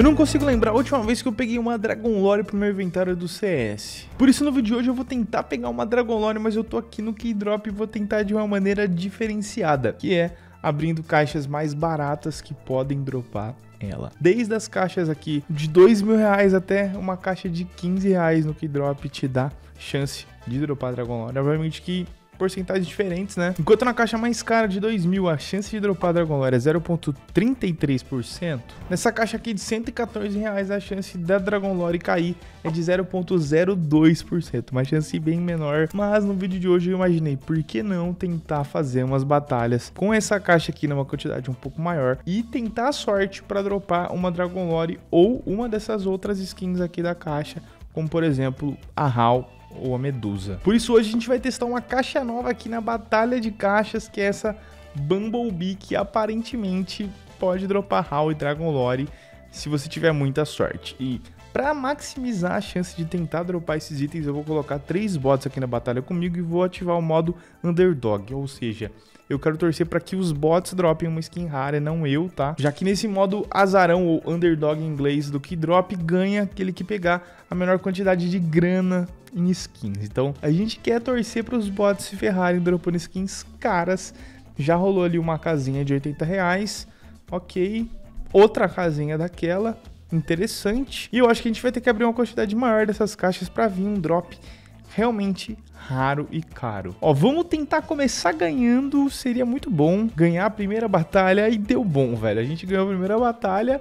Eu não consigo lembrar a última vez que eu peguei uma Dragon Lore pro meu inventário do CS. Por isso no vídeo de hoje eu vou tentar pegar uma Dragon Lore, mas eu tô aqui no Keydrop e vou tentar de uma maneira diferenciada, que é abrindo caixas mais baratas que podem dropar ela. Desde as caixas aqui de dois mil reais até uma caixa de 15 reais no Keydrop te dá chance de dropar Dragon Lore. Obviamente que porcentagens diferentes, né? Enquanto na caixa mais cara de 2000 a chance de dropar Dragon Lore é 0.33%, nessa caixa aqui de 114 reais a chance da Dragon Lore cair é de 0.02%, uma chance bem menor, mas no vídeo de hoje eu imaginei por que não tentar fazer umas batalhas com essa caixa aqui numa quantidade um pouco maior e tentar a sorte para dropar uma Dragon Lore ou uma dessas outras skins aqui da caixa, como por exemplo a HAL ou a Medusa. Por isso hoje a gente vai testar uma caixa nova aqui na Batalha de Caixas, que é essa Bumblebee, que aparentemente pode dropar HAL e Dragon Lore se você tiver muita sorte. E para maximizar a chance de tentar dropar esses itens, eu vou colocar três bots aqui na batalha comigo e vou ativar o modo Underdog, ou seja, eu quero torcer para que os bots dropem uma skin rara, não eu, tá? Já que nesse modo azarão ou underdog em inglês do que drop ganha aquele que pegar a menor quantidade de grana em skins. Então, a gente quer torcer para os bots se ferrarem dropando skins caras. Já rolou ali uma casinha de 80 reais, ok. Outra casinha daquela, interessante. E eu acho que a gente vai ter que abrir uma quantidade maior dessas caixas para vir um drop realmente raro e caro. Ó, vamos tentar começar ganhando, seria muito bom ganhar a primeira batalha e deu bom, velho. A gente ganhou a primeira batalha,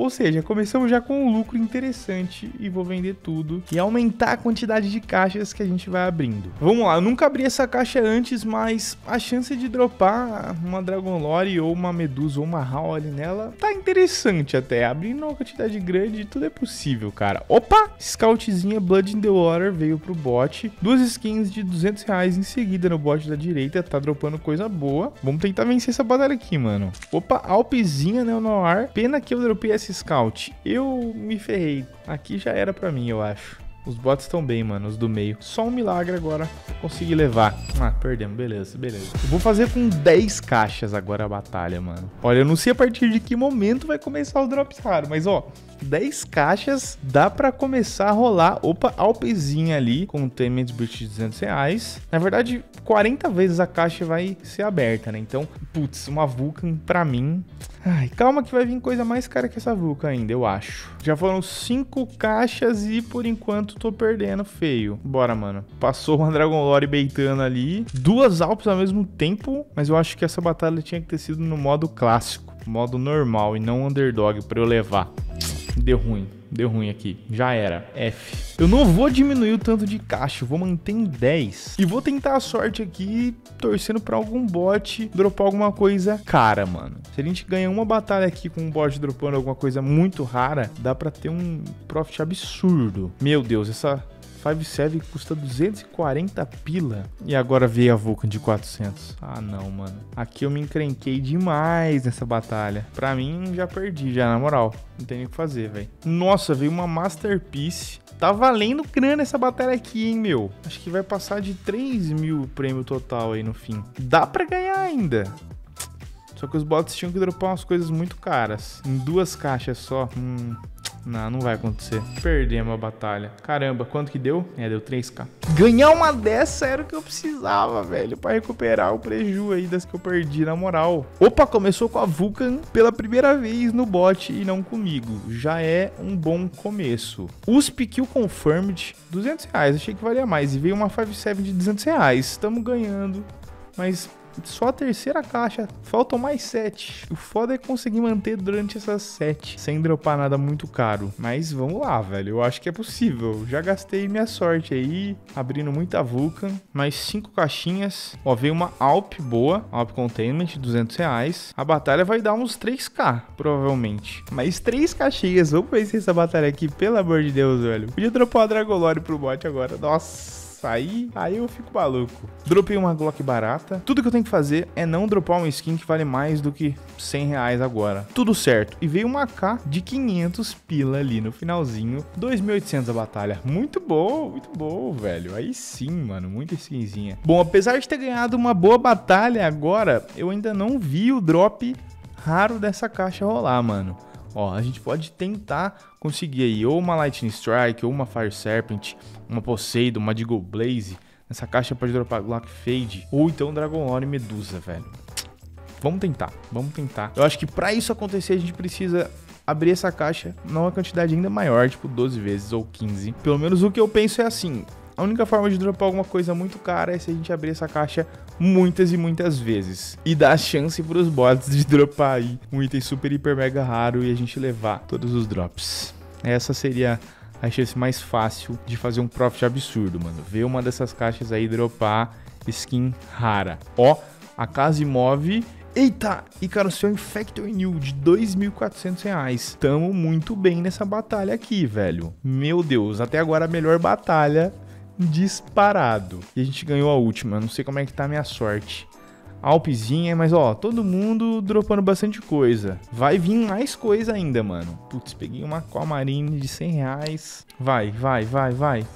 ou seja, começamos já com um lucro interessante e vou vender tudo e aumentar a quantidade de caixas que a gente vai abrindo. Vamos lá, eu nunca abri essa caixa antes, mas a chance de dropar uma Dragon Lore ou uma Medusa ou uma Howl nela tá interessante até. Abrindo uma quantidade grande, tudo é possível, cara. Opa! Scoutzinha Blood in the Water veio pro bot. Duas skins de 200 reais em seguida no bot da direita, tá dropando coisa boa. Vamos tentar vencer essa batalha aqui, mano. Opa, Alpezinha Neo Noir. Pena que eu dropei esse Scout. Eu me ferrei. Aqui já era pra mim, eu acho. Os bots estão bem, mano, os do meio. Só um milagre agora consegui levar. Ah, perdemos, beleza, beleza. Eu vou fazer com 10 caixas agora a batalha, mano. Olha, eu não sei a partir de que momento vai começar o drops raro, mas ó, 10 caixas, dá pra começar a rolar. Opa, Alpezinha ali, com o Tenement Bridge de 200 reais. Na verdade, 40 vezes a caixa vai ser aberta, né? Então, putz, uma Vulcan pra mim... Ai, calma que vai vir coisa mais cara que essa Vulcan ainda, eu acho. Já foram 5 caixas e por enquanto tô perdendo feio. Bora, mano. Passou uma Dragon Lore beitando ali. Duas Alpes ao mesmo tempo, mas eu acho que essa batalha tinha que ter sido no modo clássico. Modo normal e não underdog pra eu levar. Deu ruim. Deu ruim aqui. Já era. F. Eu não vou diminuir o tanto de caixa. vou manter em 10. E vou tentar a sorte aqui, torcendo pra algum bot dropar alguma coisa cara, mano. Se a gente ganhar uma batalha aqui com um bot dropando alguma coisa muito rara, dá pra ter um profit absurdo. Meu Deus, essa 5.7 custa 240 pila. E agora veio a Vulcan de 400. Ah, não, mano. Aqui eu me encrenquei demais nessa batalha. Pra mim, já perdi, já, na moral. Não tem nem o que fazer, velho. Nossa, veio uma Masterpiece. Tá valendo grana essa batalha aqui, hein, meu? Acho que vai passar de 3 mil prêmio total aí no fim. Dá pra ganhar ainda. Só que os bots tinham que dropar umas coisas muito caras. Em duas caixas só. Hum, não, não vai acontecer. Perdemos a batalha. Caramba, quanto que deu? É, deu 3k. Ganhar uma dessa era o que eu precisava, velho, pra recuperar o preju aí das que eu perdi, na moral. Opa, começou com a Vulcan pela primeira vez no bot e não comigo. Já é um bom começo. USP Kill Confirmed, 200 reais. Achei que valia mais. E veio uma 5.7 de 200 reais. Estamos ganhando. Mas só a terceira caixa. Faltam mais sete. O foda é conseguir manter durante essas sete. Sem dropar nada muito caro. Mas vamos lá, velho. Eu acho que é possível. Já gastei minha sorte aí. Abrindo muita Vulcan. Mais cinco caixinhas. Ó, veio uma Alp boa. Alp Containment, 200 reais. A batalha vai dar uns 3k, provavelmente. Mas três caixinhas. Vamos vencer essa batalha aqui, pelo amor de Deus, velho. Podia dropar a Dragolore pro bot agora. Nossa aí, aí eu fico maluco. Dropei uma Glock barata. Tudo que eu tenho que fazer é não dropar uma skin que vale mais do que 100 reais agora. Tudo certo. E veio uma K de 500 pila ali no finalzinho. 2.800 a batalha. Muito bom, muito bom, velho. Aí sim, mano. Muita skinzinha. Bom, apesar de ter ganhado uma boa batalha agora, eu ainda não vi o drop raro dessa caixa rolar, mano. Ó, a gente pode tentar conseguir aí ou uma Lightning Strike, ou uma Fire Serpent, uma Poseidon, uma Deagle Blaze. Nessa caixa pode dropar Glock Fade, ou então Dragon Lore Medusa, velho. Vamos tentar, vamos tentar. Eu acho que para isso acontecer a gente precisa abrir essa caixa numa quantidade ainda maior, tipo 12 vezes ou 15. Pelo menos o que eu penso é assim, a única forma de dropar alguma coisa muito cara é se a gente abrir essa caixa muitas e muitas vezes. E dar chance pros bots de dropar aí um item super, hiper, mega raro e a gente levar todos os drops. Essa seria a chance mais fácil de fazer um profit absurdo, mano. Ver uma dessas caixas aí dropar skin rara. Ó, a casa imóvel Eita! E cara, o seu Infector New de 2.400 reais. Tamo muito bem nessa batalha aqui, velho. Meu Deus, até agora a melhor batalha disparado. E a gente ganhou a última. Não sei como é que tá a minha sorte. Alpezinha, mas ó, todo mundo dropando bastante coisa. Vai vir mais coisa ainda, mano. Putz, peguei uma Aquamarine de 100 reais. Vai, vai, vai, vai.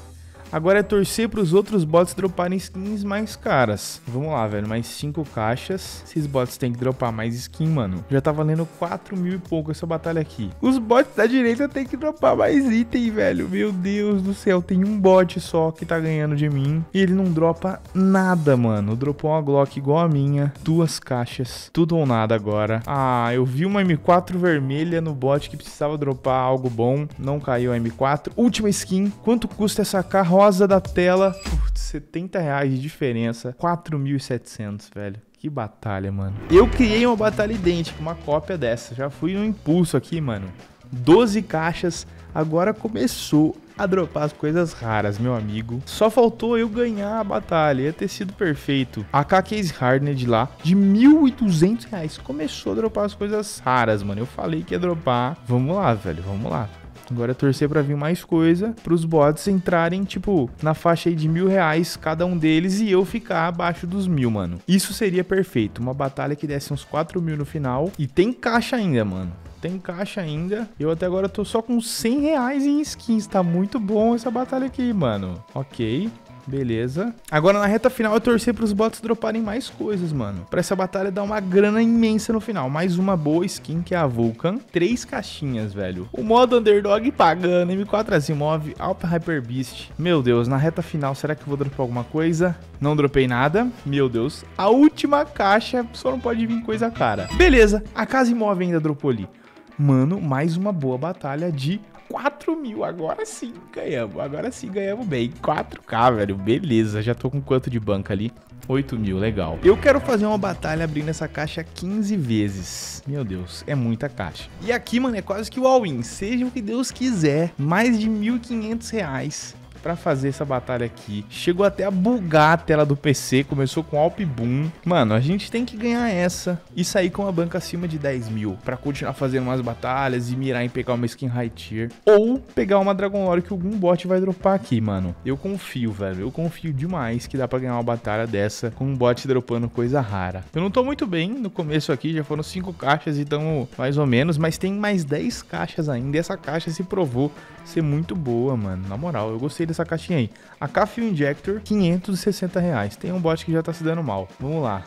Agora é torcer para os outros bots droparem skins mais caras. Vamos lá, velho. Mais 5 caixas. Esses bots têm que dropar mais skin, mano. Já tá valendo 4 mil e pouco essa batalha aqui. Os bots da direita tem que dropar mais item, velho. Meu Deus do céu. Tem um bot só que tá ganhando de mim. E ele não dropa nada, mano. Dropou uma Glock igual a minha. Duas caixas. Tudo ou nada agora. Ah, eu vi uma M4 vermelha no bot que precisava dropar algo bom. Não caiu a M4. Última skin. Quanto custa essa carro? Rosa da tela, putz, 70 reais de diferença, 4.700, velho. Que batalha, mano. Eu criei uma batalha idêntica, uma cópia dessa. Já fui no impulso aqui, mano. 12 caixas. Agora começou a dropar as coisas raras, meu amigo. Só faltou eu ganhar a batalha. Ia ter sido perfeito. A Case Hardened lá, de 1.200 reais. Começou a dropar as coisas raras, mano. Eu falei que ia dropar. Vamos lá, velho. Vamos lá. Agora é torcer para vir mais coisa, para os bots entrarem, tipo, na faixa aí de mil reais cada um deles e eu ficar abaixo dos mil, mano. Isso seria perfeito. Uma batalha que desse uns 4 mil no final. E tem caixa ainda, mano tem caixa ainda. Eu até agora tô só com 100 reais em skins. Tá muito bom essa batalha aqui, mano. Ok. Beleza. Agora na reta final eu torcer pros bots droparem mais coisas, mano. Pra essa batalha dar uma grana imensa no final. Mais uma boa skin que é a Vulcan. Três caixinhas, velho. O modo Underdog pagando. M4 Asimov, Alpha Hyper Beast. Meu Deus, na reta final será que eu vou dropar alguma coisa? Não dropei nada. Meu Deus. A última caixa só não pode vir coisa cara. Beleza. A casa imóvel ainda dropou ali. Mano, mais uma boa batalha de 4 mil. Agora sim ganhamos. Agora sim ganhamos bem. 4K, velho. Beleza. Já tô com quanto de banca ali? 8 mil, legal. Eu quero fazer uma batalha abrindo essa caixa 15 vezes. Meu Deus, é muita caixa. E aqui, mano, é quase que o all-in. Seja o que Deus quiser. Mais de 1.500 reais para fazer essa batalha aqui. Chegou até a bugar a tela do PC, começou com Alp Boom. Mano, a gente tem que ganhar essa e sair com uma banca acima de 10 mil para continuar fazendo umas batalhas e mirar em pegar uma skin high tier. Ou pegar uma Dragon Lore que algum bot vai dropar aqui, mano. Eu confio, velho. Eu confio demais que dá pra ganhar uma batalha dessa com um bot dropando coisa rara. Eu não tô muito bem no começo aqui, já foram 5 caixas, então mais ou menos, mas tem mais 10 caixas ainda. E essa caixa se provou ser muito boa, mano. Na moral, eu gostei dessa caixinha aí. A Café Injector, 560 reais. Tem um bot que já tá se dando mal. Vamos lá.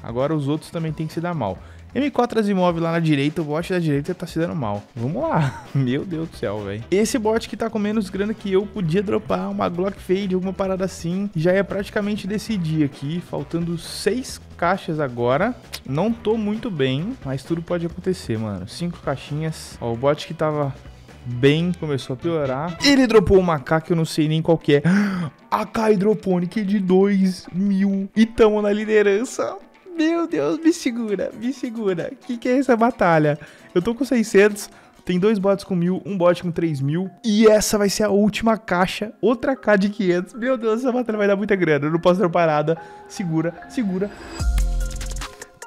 Agora os outros também tem que se dar mal. M4 Asimov lá na direita, o bot da direita tá se dando mal. Vamos lá. Meu Deus do céu, velho. Esse bot que tá com menos grana que eu podia dropar uma Glock Fade, alguma parada assim. Já é praticamente decidir aqui. Faltando seis caixas agora. Não tô muito bem, mas tudo pode acontecer, mano. Cinco caixinhas. Ó, o bot que tava bem, começou a piorar. Ele dropou uma AK que eu não sei nem qual que é. AK Hydroponic de 2 mil. E tamo na liderança. Meu Deus, me segura, me segura. Que que é essa batalha? Eu tô com 600. Tem dois bots com mil, um bot com 3 mil. E essa vai ser a última caixa. Outra K de 500. Meu Deus, essa batalha vai dar muita grana. Eu não posso dropar nada. Segura, segura.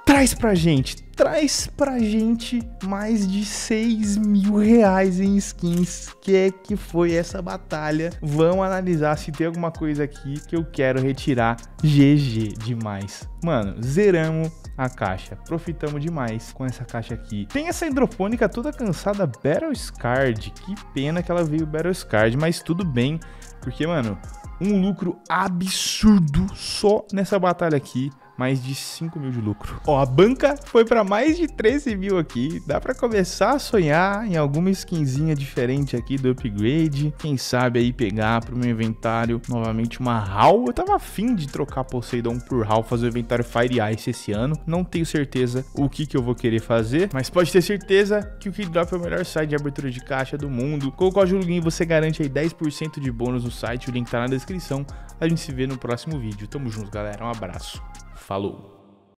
Traz pra gente, traz pra gente mais de 6 mil reais em skins. Que é que foi essa batalha? Vamos analisar se tem alguma coisa aqui que eu quero retirar. GG demais. Mano, zeramos a caixa. Profitamos demais com essa caixa aqui. Tem essa hidropônica toda cansada Battle Scard. Que pena que ela veio Battle Scard, mas tudo bem. Porque, mano, um lucro absurdo só nessa batalha aqui. Mais de 5 mil de lucro. Ó, a banca foi para mais de 13 mil aqui. Dá para começar a sonhar em alguma skinzinha diferente aqui do upgrade. Quem sabe aí pegar pro meu inventário novamente uma HAL. Eu tava afim de trocar Poseidon por HAL, fazer o inventário Fire Ice esse ano. Não tenho certeza o que, que eu vou querer fazer, mas pode ter certeza que o Keydrop é o melhor site de abertura de caixa do mundo. Com o código LUGIN você garante aí 10% de bônus no site, o link tá na descrição. A gente se vê no próximo vídeo. Tamo junto, galera. Um abraço. Falou!